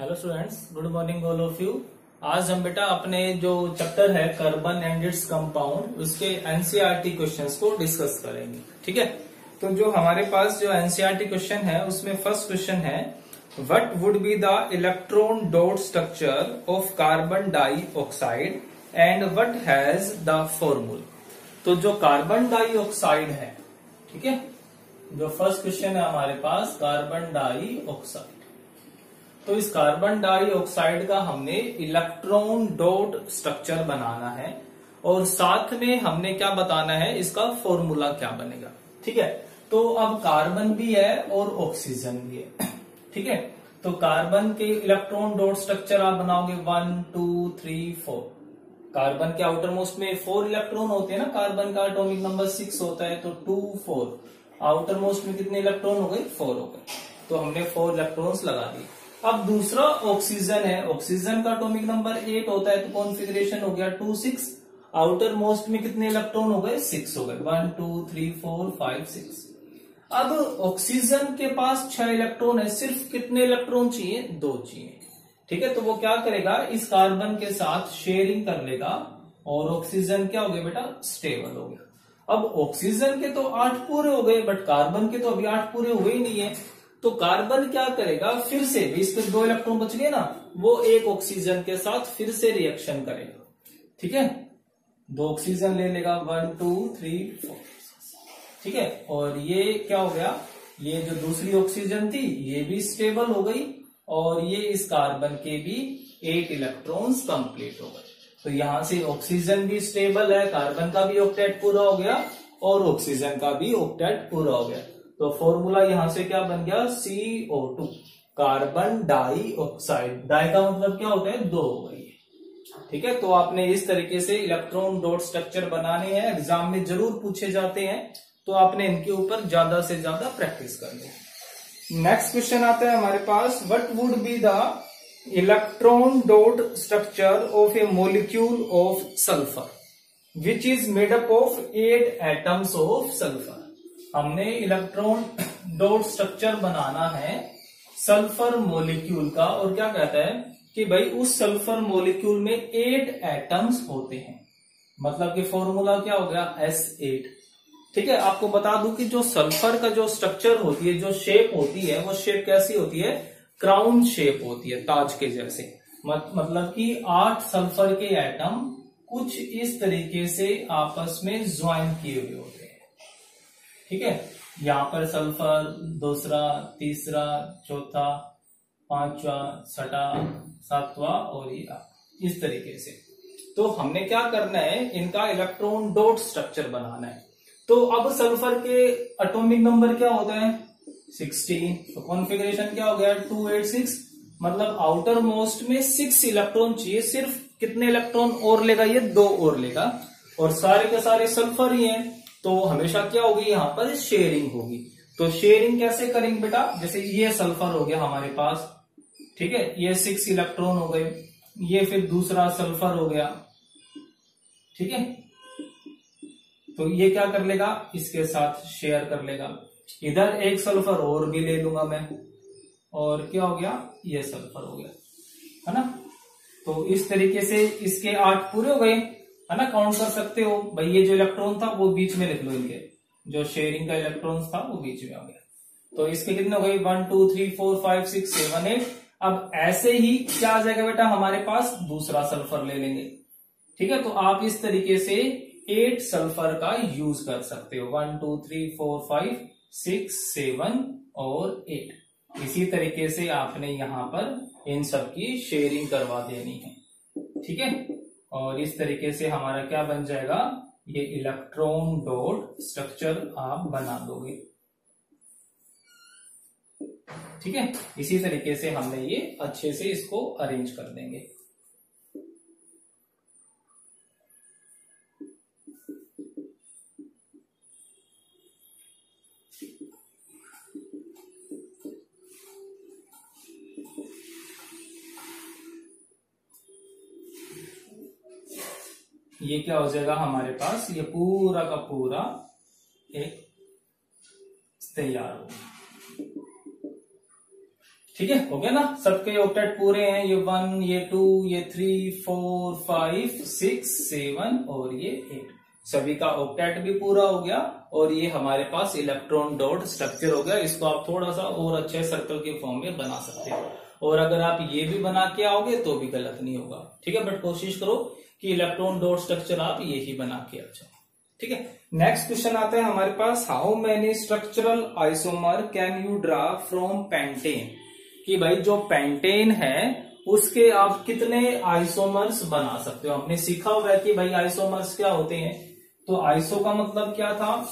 Hello students good morning all of you आज हम बेटा अपने जो चैप्टर है कार्बन एंड इट्स कंपाउंड उसके एनसीईआरटी क्वेश्चंस को डिस्कस करेंगे। ठीक है? तो जो हमारे पास जो एनसीईआरटी क्वेश्चन है, उसमें फ़र्स्ट क्वेश्चन है what would be the electron dot structure of carbon dioxide and what has the formula तो जो कार्बन डाइऑक्साइड है, ठीक है? जो फ़र्स्ट क्वेश्चन है हमारे पास कार्बन डाइऑक्साइड तो इस कार्बन डाइऑक्साइड का हमने इलेक्ट्रॉन डॉट स्ट्रक्चर बनाना है और साथ में हमने क्या बताना है, इसका फॉर्मूला क्या बनेगा? ठीक है? तो अब कार्बन भी है और ऑक्सीजन भी है। ठीक है? तो कार्बन के इलेक्ट्रॉन डॉट स्ट्रक्चर आप बनाओगे one two three four carbon के आउटर मोस्ट में फोर इलेक्ट्रॉन होते हैं ना कार्बन का एटॉमिक नंबर सिक्स होता है तो टू फोर आउटर मोस्ट में कितने इलेक्ट्रॉन हो गए? फोर हो गए। तो हमने फोर इलेक्ट्रॉन्स लगा दिए। अब दूसरा ऑक्सीजन है। ऑक्सीजन का एटॉमिक नंबर एट होता है तो कॉन्फिग्रेशन हो गया टू सिक्स आउटर मोस्ट में कितने इलेक्ट्रॉन हो गए? सिक्स हो गए। One two three four five six अब ऑक्सीजन के पास छह इलेक्ट्रॉन है। सिर्फ़ कितने इलेक्ट्रॉन चाहिए? दो चाहिए। ठीक है? तो वो क्या करेगा? इस कार्बन के साथ शेयरिंग कर लेगा। और ऑक्सीजन क्या हो गया बेटा? स्टेबल हो गया। अब ऑक्सीजन के तो आठ पूरे हो गए बट कार्बन के तो अभी आठ पूरे हुए ही नहीं है। तो कार्बन क्या करेगा? फिर से इस पे दो इलेक्ट्रॉन बच गए ना, वो एक ऑक्सीजन के साथ फिर से रिएक्शन करेगा। ठीक है? दो ऑक्सीजन ले लेगा। वन टू थ्री फोर ठीक है? और ये क्या हो गया? ये जो दूसरी ऑक्सीजन थी, ये भी स्टेबल हो गई और ये इस कार्बन के भी एट इलेक्ट्रॉन्स कंप्लीट हो गए। तो यहाँ से ऑक्सीजन भी स्टेबल है, कार्बन का भी ऑक्टेट पूरा हो गया और ऑक्सीजन का भी ऑक्टेट पूरा हो गया। तो फॉर्मूला यहाँ से क्या बन गया? CO two carbon dioxide di का मतलब क्या होता है? दो हो गई ठीक है? तो आपने इस तरीके से इलेक्ट्रॉन डॉट स्ट्रक्चर बनाने हैं। एग्ज़ाम में ज़रूर पूछे जाते हैं। तो आपने इनके ऊपर ज़्यादा से ज़्यादा प्रैक्टिस करनी नेक्स्ट क्वेश्चन आता है हमारे पास। What would be the electron dot structure of a molecule of sulphur which is made up of eight atoms of sulphur हमने इलेक्ट्रॉन डॉट स्ट्रक्चर बनाना है सल्फ़र मोलिक्यूल का और क्या कहता है कि भाई उस सल्फ़र मोलिक्यूल में एट एटम्स होते हैं। मतलब कि फॉर्मूला क्या हो गया? एस एट ठीक है आपको बता दूँ कि जो सल्फ़र का जो स्ट्रक्चर होती है जो शेप होती है वो शेप कैसी होती है? क्राउन शेप होती है ताज के जैसे। मत, मतलब कि आठ सल्फ़र के एटम कुछ इस तरीके से आपस में ज्वाइन किए हुए होते हैं। ठीक है? यहाँ पर सल्फ़र, दूसरा, तीसरा, चौथा, पांचवा, छठा, सातवा और ये इस तरीके से। तो हमने क्या करना है? इनका इलेक्ट्रॉन डॉट स्ट्रक्चर बनाना है। तो अब सल्फ़र के एटॉमिक नंबर क्या होते हैं? 16 तो कॉन्फ़िगरेशन क्या हो गया? 286 मतलब आउटर मोस्ट में सिक्स इलेक्ट्रॉन चाहिए। सिर्फ़ कितने इलेक्ट्रॉन और लेगा? ये दो और लेगा। और सारे के सारे सल्फ़र ही हैं। तो हमेशा क्या होगी, यहाँ पर शेयरिंग होगी। तो शेयरिंग कैसे करेंगे बेटा? जैसे ये सल्फ़र हो गया हमारे पास, ठीक है? ये सिक्स इलेक्ट्रॉन हो गए, ये फिर दूसरा सल्फ़र हो गया, ठीक है? तो ये क्या कर लेगा? इसके साथ शेयर कर लेगा। इधर एक सल्फ़र और भी ले लूँगा मैं, और क्या हो गया? ये सल्फ़र हो गया, है ना? तो इस तरीके से इसके आठ पूरे हो गए। है ना काउंट कर सकते हो? भाई ये जो इलेक्ट्रॉन था, वो बीच में लिख लो इनके। जो शेयरिंग का इलेक्ट्रॉन था, वो बीच में आ गया। तो इसके कितने हो गए? One two three four five six seven eight अब ऐसे ही क्या आ जाएगा बेटा? हमारे पास दूसरा सल्फ़र ले लेंगे। ठीक है? तो आप इस तरीके से एट सल्फ़र का यूज़ कर सकते हो। One two three four five six seven और एट इसी तरीके से आपने यहाँ पर इन सब की शेयरिंग करवा देनी है। ठीक है? और इस तरीके से हमारा क्या बन जाएगा? ये इलेक्ट्रॉन डॉट स्ट्रक्चर आप बना दोगे। ठीक है? इसी तरीके से हमने ये अच्छे से इसको अरेंज कर देंगे। ये क्या हो जाएगा हमारे पास? ये पूरा का पूरा एक तैयार हो ठीक है? हो गया ना? सबके ऑक्टेट पूरे हैं। ये वन, ये टू, ये three, four, five, six, seven और ये एट। सभी का ऑक्टेट भी पूरा हो गया और ये हमारे पास इलेक्ट्रॉन डॉट स्ट्रक्चर हो गया। इसको आप थोड़ा सा और अच्छे सर्कल के फॉर्म में बना सकते हो। और अगर आप ये भी बना के आओगे तो भी गलत नहीं होगा। ठीक है? बट कोशिश करो कि इलेक्ट्रॉन डॉट स्ट्रक्चर आप ये ही बना के आ जाओ। ठीक है? नेक्स्ट क्वेश्चन आता है हमारे पास how many structural isomer can you draw from pentane कि भाई जो पेंटेन है, उसके आप कितने आइसोमर्स बना सकते हो? हमने सीखा हुआ है कि भाई आइसोमर्स क्या होते हैं? तो आइसो का मतलब क्या था?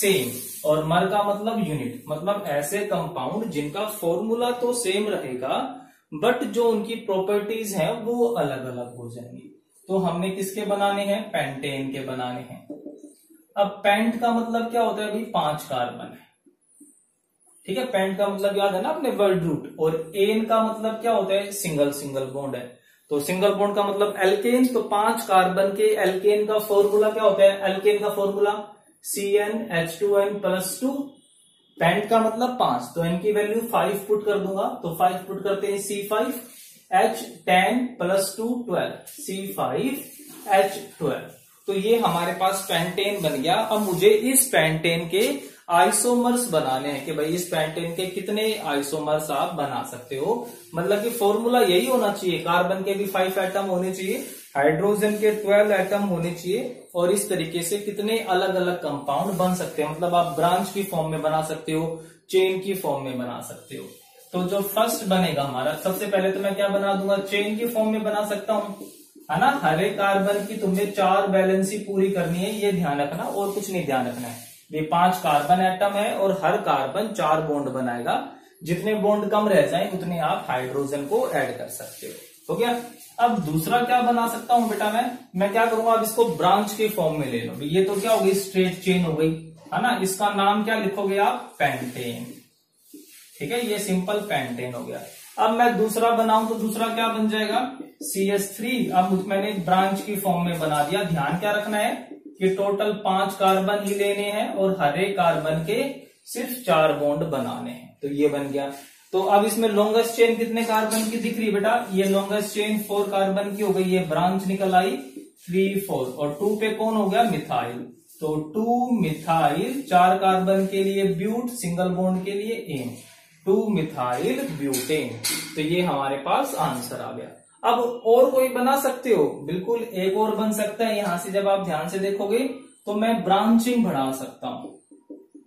सेम और मर का मतलब यूनिट मतलब ऐसे कंपाउंड जिनका फॉर्मूला तो सेम रहेगा बट जो उनकी प्रॉपर्टीज़ हैं, वो अलग अलग हो जाएँगी। तो हमने किसके बनाने हैं? पेंटेन के बनाने हैं। अब पेंट का मतलब क्या होता है अभी? पाँच कार्बन है। ठीक है? पेंट का मतलब याद है ना अपने वर्ड रूट और एन का मतलब क्या होता है? सिंगल सिंगल बॉन्ड है। तो सिंगल बॉन्ड का मतलब एल्केन तो पाँच कार्बन के एल्केन का फॉर्मूला क्या होता है? एल्केन का formula C N H two N plus two pent का मतलब पाँच। तो एन की वैल्यू फाइव पुट कर दूँगा। तो फाइव पुट करते हैं C five H ten plus two twelve C five H twelve तो ये हमारे पास पेंटेन बन गया। अब मुझे इस पेंटेन के आइसोमर्स बनाने हैं कि भाई इस पेंटेन के कितने आइसोमर्स आप बना सकते हो। मतलब कि फॉर्मूला यही होना चाहिए। कार्बन के भी फाइव एटम होने चाहिए हाइड्रोजन के ट्वेल्व एटम होने चाहिए, और इस तरीके से कितने अलग अलग कंपाउंड बन सकते हैं। मतलब आप ब्रांच की फॉर्म में बना सकते हो चेन की फॉर्म में बना सकते हो। तो जो फ़र्स्ट बनेगा हमारा, सबसे पहले तो मैं क्या बना दूँगा? चेन की फॉर्म में बना सकता हूँ। है ना? हरे कार्बन की तुम्हें चार बैलेंसी पूरी करनी है, ये ध्यान रखना, और कुछ नहीं ध्यान रखना है। ये पाँच कार्बन एटम है, और हर कार्बन चार बॉन्ड बनाएगा। जितने बॉन्ड कम रह जाए, उतने आप हाइड्रोजन को ऐड कर सकते हो। हो गया? अब दूसरा क्या बना सकता हूँ बेटा मैं? मैं क्या करूँगा? अब इसको ब्रांच के फॉर्म में ले लो। ये तो क्या हो गई? स्ट्रेट चेन हो गई। है ना? इसका नाम क्या लिखोगे आप? पेंटेन ठीक है, ये सिंपल पेंटेन हो गया। अब मैं दूसरा बनाऊँ तो दूसरा क्या बन जाएगा? सी एस थ्री अब मैंने ब्रांच की फॉर्म में बना दिया। ध्यान क्या रखना है कि टोटल पाँच कार्बन ही लेने हैं और हर कार्बन के सिर्फ़ चार बॉन्ड बनाने हैं। तो ये बन गया। तो अब इसमें लॉन्गेस्ट चेन कितने कार्बन की दिख रही है बेटा? ये लॉन्गेस्ट चेन फोर कार्बन की हो गई। ये ब्रांच निकल आई थ्री फोर और टू पे कौन हो गया? मिथाइल तो टू मिथाइल चार कार्बन के लिए ब्यूट सिंगल बॉन्ड के लिए एन टू मिथाइल ब्यूटेन। तो ये हमारे पास आंसर आ गया। अब और कोई बना सकते हो? बिल्कुल एक और बन सकता है। यहाँ से जब आप ध्यान से देखोगे तो मैं ब्रांचिंग बढ़ा सकता हूँ।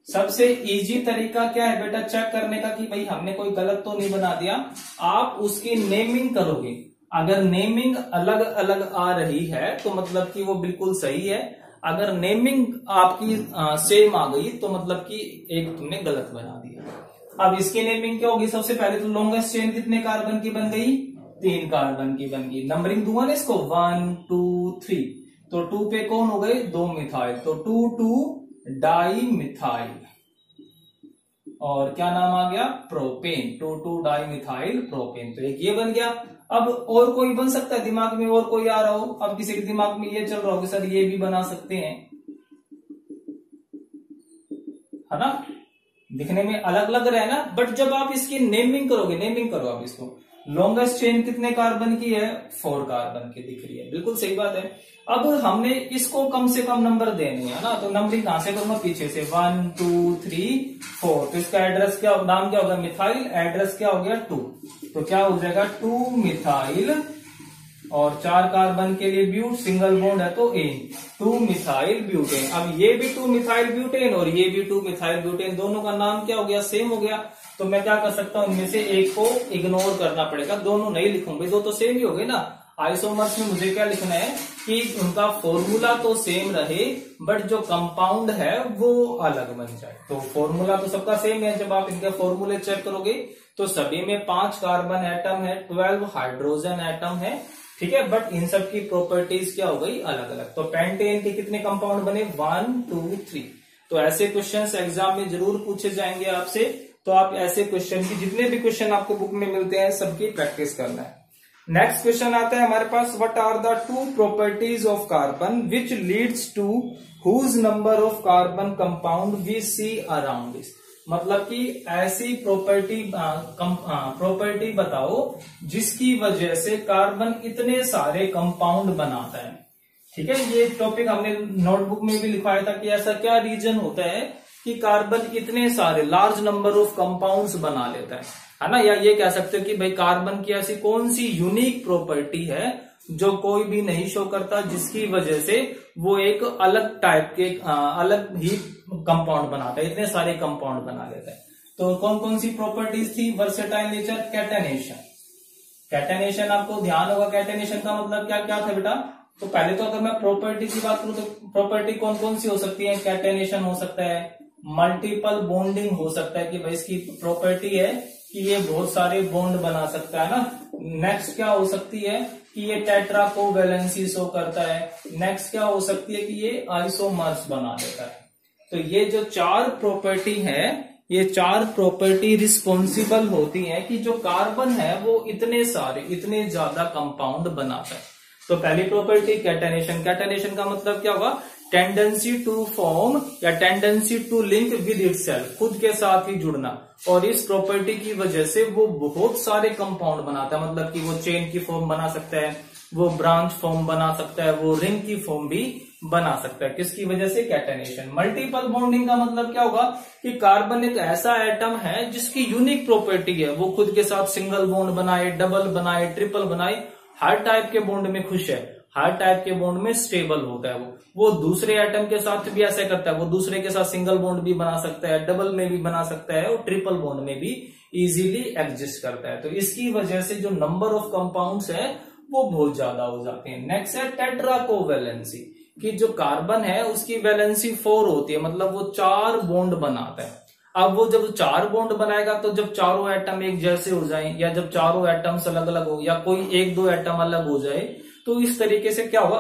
सबसे इजी तरीका क्या है बेटा? चेक करने का कि भाई हमने कोई गलत तो नहीं बना दिया। आप उसकी नेमिंग करोगे। अगर नेमिंग अलग अलग आ रही है तो मतलब कि वो बिल्कुल सही है। अगर नेमिंग आपकी सेम आ गई तो मतलब कि एक तुमने गलत बना दिया। अब इसकी नेमिंग क्या होगी? सबसे पहले तो लॉन्गेस्ट चेन कितने कार्बन की बन गई? तीन कार्बन की बन गई। नंबरिंग दूँगा ना इसको? वन टू थ्री तो टू पे कौन हो गए? दो मिथाइल तो टू टू डाई मिथाइल और क्या नाम आ गया? Propane two two dimethyl propane तो एक ये बन गया। अब और कोई बन सकता है? दिमाग में और कोई आ रहा हो? अब किसी के दिमाग में ये चल रहा हो कि सर, ये भी बना सकते हैं। है ना? दिखने में अलग लग रहा है ना? बट जब आप इसकी नेमिंग करोगे नेमिंग करो आप इसको। लॉन्गेस्ट चेन कितने कार्बन की है? फोर कार्बन की दिख रही है। बिल्कुल सही बात है। अब हमने इसको कम से कम नंबर देने है ना? तो नंबरिंग कहाँ से करूँगा? पीछे से। वन टू थ्री फोर तो इसका एड्रेस क्या नाम क्या होगा मिथाइल। एड्रेस क्या हो गया? टू तो क्या हो जाएगा? टू मिथाइल और चार कार्बन के लिए ब्यूट सिंगल बॉन्ड है तो ए टू मिथाइल ब्यूटेन। अब ये भी टू मिथाइल ब्यूटेन और ये भी टू मिथाइल ब्यूटेन, दोनों का नाम क्या हो गया? सेम हो गया। तो मैं क्या कर सकता हूँ? इनमें से एक को इग्नोर करना पड़ेगा। दोनों नहीं लिखूँगे। दो तो सेम ही हो गए ना? आइसोमर्स में मुझे क्या लिखना है कि उनका फॉर्मूला तो सेम रहे बट जो कंपाउंड है वो अलग बन जाए। तो फॉर्मूला तो सबका सेम है। जब आप इनके फॉर्मूले चेक करोगे तो सभी में पाँच कार्बन एटम है ट्वेल्व हाइड्रोजन एटम है ठीक है बट इन सब की प्रॉपर्टीज़ क्या हो गई? अलग अलग तो पेंटेन के कितने कंपाउंड बने? वन टू थ्री तो ऐसे क्वेश्चंस एग्ज़ाम में ज़रूर पूछे जाएँगे आपसे। तो आप ऐसे क्वेश्चन की जितने भी क्वेश्चन आपको बुक में मिलते हैं, सबकी प्रैक्टिस करना है। नेक्स्ट क्वेश्चन आता है हमारे पास what are the two properties of carbon which leads to huge number of carbon compound we see around this मतलब कि ऐसी प्रॉपर्टी प्रॉपर्टी बताओ, जिसकी वजह से कार्बन इतने सारे कंपाउंड बनाता है। ठीक है, ये टॉपिक हमने नोटबुक में भी लिखवाया था कि ऐसा क्या रीजन होता है कि कार्बन इतने सारे लार्ज नंबर ऑफ़ कंपाउंड्स बना लेता है। है ना? या ये कह सकते हो कि भाई कार्बन की ऐसी कौन सी यूनिक प्रॉपर्टी है जो कोई भी नहीं शो करता, जिसकी वजह से वो एक अलग टाइप के अलग ही कंपाउंड बनाता है, इतने सारे कंपाउंड बना लेता है। तो कौन कौन सी प्रॉपर्टीज़ थी? वर्सेटाइल नेचर कैटेनेशन कैटेनेशन आपको ध्यान होगा कैटेनेशन का मतलब क्या क्या था बेटा? तो पहले तो अगर मैं प्रॉपर्टी की बात करूँ तो प्रॉपर्टी कौन कौन सी हो सकती है? कैटेनेशन हो सकता है। मल्टीपल बॉन्डिंग हो सकता है कि भाई इसकी प्रॉपर्टी है कि ये बहुत सारे बॉन्ड बना सकता है ना? नेक्स्ट क्या हो सकती है कि ये टेट्रा को वैलेंसी शो करता है? नेक्स्ट क्या हो सकती है कि ये आइसोमर्स बना देता है? तो ये जो चार प्रॉपर्टी है, ये चार प्रॉपर्टी रिस्पॉन्सिबल होती है कि जो कार्बन है वो इतने सारे, इतने ज़्यादा कंपाउंड बनाता है। तो पहली प्रॉपर्टी कैटेनेशन कैटेनेशन का मतलब क्या होगा? टेंडेंसी टू फॉर्म या tendency to link with it खुद के साथ ही जुड़ना। और इस प्रॉपर्टी की वजह से वो बहुत सारे कंपाउंड बनाता है। मतलब कि वो चेन की फॉर्म बना सकता है, वो ब्रांच फॉर्म बना सकता है, वो रिंग की फॉर्म भी बना सकता है। किसकी वजह से? कैटेनेशन मल्टीपल बॉन्डिंग का मतलब क्या होगा? कि कार्बन एक ऐसा एटम है जिसकी यूनिक प्रॉपर्टी है। वो खुद के साथ सिंगल बॉन्ड बनाए डबल बनाए ट्रिपल बनाए, हर टाइप के बॉन्ड में खुश है। हर टाइप के बॉन्ड में स्टेबल होता है वो। वो दूसरे एटम के साथ भी ऐसा करता है, वो दूसरे के साथ सिंगल बॉन्ड भी बना सकता है डबल में भी बना सकता है और ट्रिपल बॉन्ड में भी इजीली एग्जिस्ट करता है। तो इसकी वजह से जो नंबर ऑफ़ कंपाउंड्स है, वो बहुत ज़्यादा हो जाते हैं। नेक्स्ट है टेट्राकोवैलेंसी कि जो कार्बन है, उसकी वैलेंसी फोर होती है मतलब वो चार बॉन्ड बनाता है। अब वो जब चार बॉन्ड बनाएगा तो जब चारों एटम एक जैसे हो जाए, या जब चारों एटम्स अलग अलग हो, या कोई एक दो एटम अलग हो जाए तो इस तरीके से क्या होगा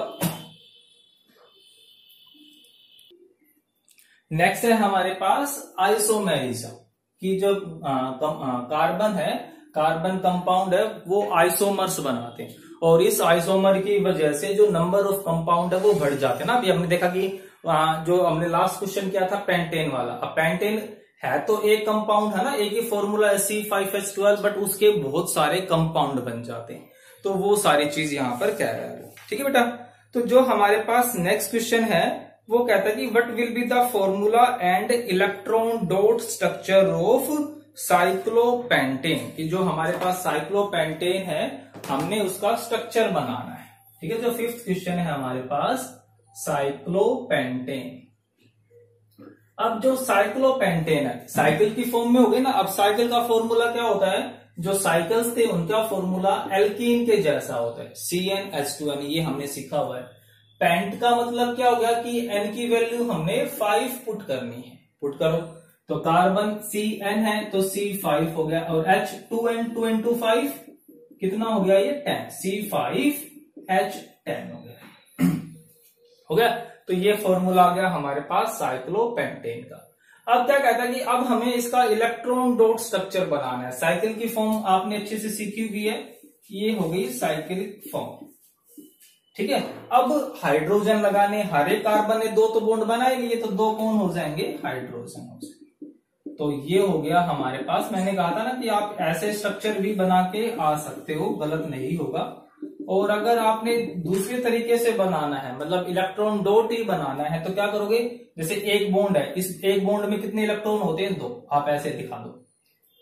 नेक्स्ट है हमारे पास आइसोमेरिज्म की जो कार्बन है कार्बन कंपाउंड है, वो आइसोमर्स बनाते हैं। और इस आइसोमर की वजह से जो नंबर ऑफ़ कंपाउंड है, वो बढ़ जाते हैं ना। अभी हमने देखा कि जो हमने लास्ट क्वेश्चन किया था पेंटेन वाला। अब पेंटेन है तो एक कंपाउंड है ना, एक ही फॉर्मूला है C five H twelve but उसके बहुत सारे कंपाउंड बन जाते हैं। तो वो सारी चीज़ यहाँ पर कह रहा है। ठीक है बेटा? तो जो हमारे पास नेक्स्ट क्वेश्चन है, वो कहता है कि what will be the formula and electron dot structure of cyclopentane कि जो हमारे पास साइक्लोपेंटेन है, हमने उसका स्ट्रक्चर बनाना है। ठीक है? जो फिफ्थ क्वेश्चन है हमारे पास साइक्लोपेंटेन अब जो साइक्लोपेंटेन है साइकिल की फॉर्म में हो गई ना, अब साइकिल का फॉर्मूला क्या होता है? जो साइकिल्स थे, उनका फॉर्मूला एल्कीन के जैसा होता है। C N H two N ये हमने सीखा हुआ है। पेंट का मतलब क्या हो गया कि एन की वैल्यू हमने फाइव पुट करनी है। पुट करो। तो कार्बन सी एन है तो सी फाइव हो गया। और H two N two N two five कितना हो गया ये? Ten C five H ten हो गया। हो गया? तो ये फॉर्मूला आ गया हमारे पास साइक्लोपेंटेन का। अब क्या कहता है कि अब हमें इसका इलेक्ट्रॉन डॉट स्ट्रक्चर बनाना है। साइकिल की फॉर्म आपने अच्छे से सीखी हुई है ये हो गई साइकिल फॉर्म ठीक है? अब हाइड्रोजन लगाने, हरे कार्बन ने दो तो बोन्ड बनाए लिए तो दो कौन हो जाएँगे? हाइड्रोजन हो जाएँगे। तो ये हो गया हमारे पास। मैंने कहा था ना कि आप ऐसे स्ट्रक्चर भी बना के आ सकते हो, गलत नहीं होगा। और अगर आपने दूसरे तरीके से बनाना है मतलब इलेक्ट्रॉन डॉट ही बनाना है तो क्या करोगे? जैसे एक बॉन्ड है, इस एक बॉन्ड में कितने इलेक्ट्रॉन होते हैं? दो। आप ऐसे दिखा दो।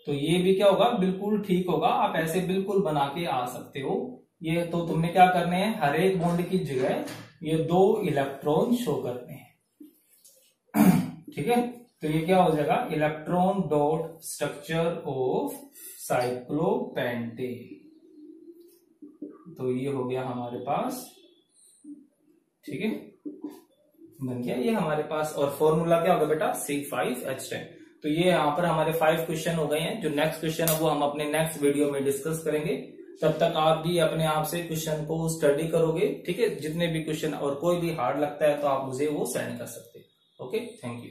तो ये भी क्या होगा? बिल्कुल ठीक होगा। आप ऐसे बिल्कुल बना के आ सकते हो। ये तो तुमने क्या करने हैं? हर एक बॉन्ड की जगह ये दो इलेक्ट्रॉन शो करने हैं। ठीक है? तो ये क्या हो जाएगा? Electron dot structure of cyclopentane तो ये हो गया हमारे पास, ठीक है? बन गया ये हमारे पास। और फॉर्मूला क्या होगा बेटा? सी फाइव एच टेन तो ये यहाँ पर हमारे फाइव क्वेश्चन हो गए हैं। जो नेक्स्ट क्वेश्चन है, वो हम अपने नेक्स्ट वीडियो में डिस्कस करेंगे। तब तक आप भी अपने आप से क्वेश्चन को स्टडी करोगे, ठीक है? जितने भी क्वेश्चन और कोई भी हार्ड लगता है तो आप मुझे वो सेंड कर सकते ओके थैंक यू